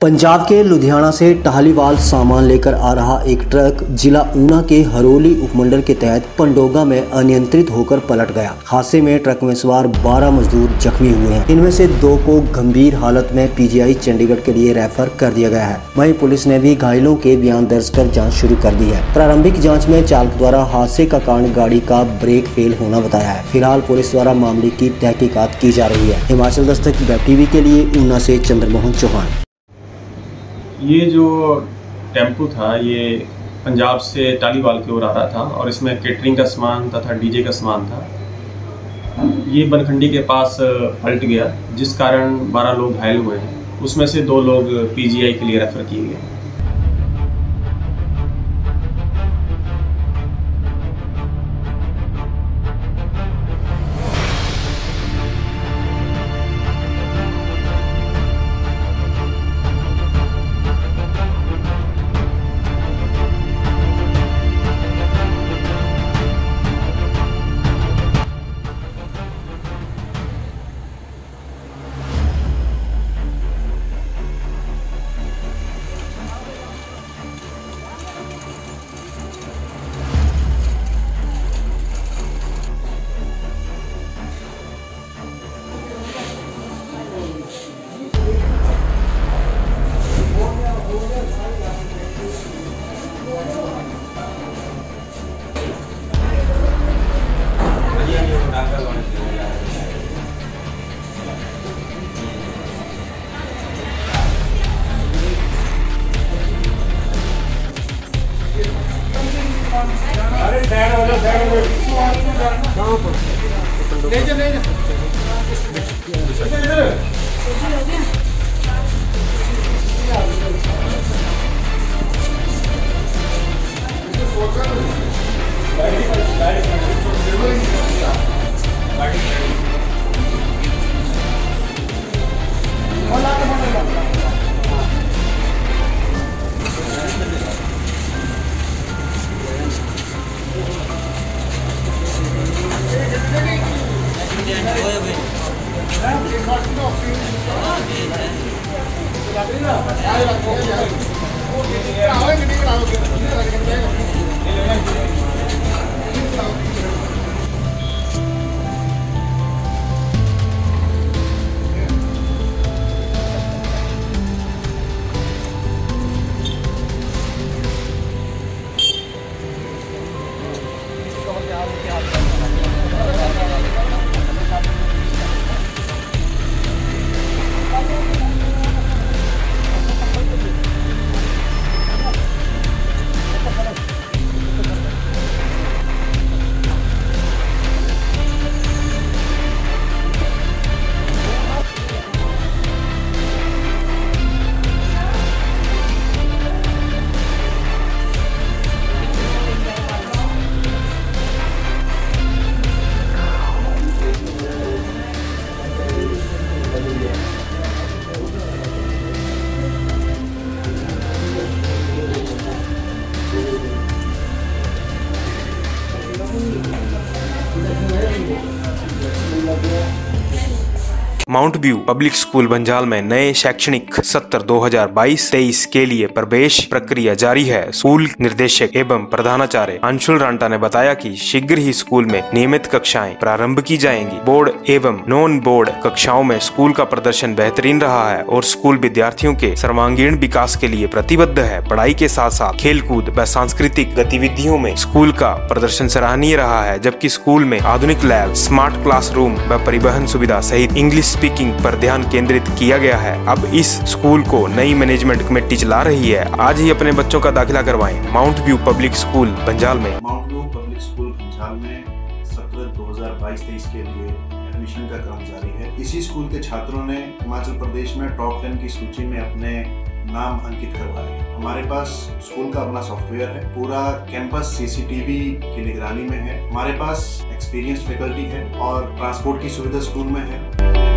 पंजाब के लुधियाना से टहलीवाल सामान लेकर आ रहा एक ट्रक जिला ऊना के हरोली उपमंडल के तहत पंडोगा में अनियंत्रित होकर पलट गया। हादसे में ट्रक में सवार 12 मजदूर जख्मी हुए हैं। इनमें से दो को गंभीर हालत में पीजीआई चंडीगढ़ के लिए रेफर कर दिया गया है। वहीं पुलिस ने भी घायलों के बयान दर्ज कर जाँच शुरू कर दी है। प्रारंभिक जाँच में चालक द्वारा हादसे का कारण गाड़ी का ब्रेक फेल होना बताया है। फ़िलहाल पुलिस द्वारा मामले की तहकीकात की जा रही है। हिमाचल दस्तक, वेब टीवी के लिए ऊना ऐसी चंद्रमोहन चौहान। ये जो टेंपू था, ये पंजाब से टालीवाल की ओर आ रहा था और इसमें केटरिंग का सामान तथा डीजे का सामान था। ये बनखंडी के पास पलट गया, जिस कारण 12 लोग घायल हुए हैं। उसमें से दो लोग पीजीआई के लिए रेफर किए गए। ले जा ले जा gente foi. É, que que que é. Mount view public school Banjal में नए शैक्षणिक सत्र 2022-23 के लिए प्रवेश प्रक्रिया जारी है। स्कूल निर्देशक एवं प्रधानाचार्य अंशुल रांटा ने बताया कि शीघ्र ही स्कूल में नियमित कक्षाएँ प्रारंभ की जाएँगी। बोर्ड एवं नॉन बोर्ड कक्षाओं में स्कूल का प्रदर्शन बेहतरीन रहा है और स्कूल विद्यार्थियों के सर्वांगीण विकास के लिए प्रतिबद्ध है। पढ़ाई के साथ साथ खेलकूद व सांस्कृतिक गतिविधियों में स्कूल का प्रदर्शन सराहनीय रहा है, जबकि स्कूल में आधुनिक लैब, स्मार्ट क्लासरूम व परिवहन सुविधा सहित इंग्लिश स्पीकिंग पर ध्यान केंद्रित किया गया है। अब इस स्कूल को नई मैनेजमेंट कमेटी चला रही है। आज ही अपने बच्चों का दाखिला करवाएँ। Mount view public school Banjal में। Mount view public school Bhanjal में सत्र 2022-23 के लिए एडमिशन का जारी है। इसी स्कूल के छात्रों ने हिमाचल प्रदेश में टॉप टेन की सूची में अपने नाम अंकित करवाए। हमारे पास स्कूल का अपना सॉफ्टवेयर है। पूरा कैंपस सीसीटीवी की निगरानी में है। हमारे पास एक्सपीरियंस फैकल्टी है और ट्रांसपोर्ट की सुविधा स्कूल में है।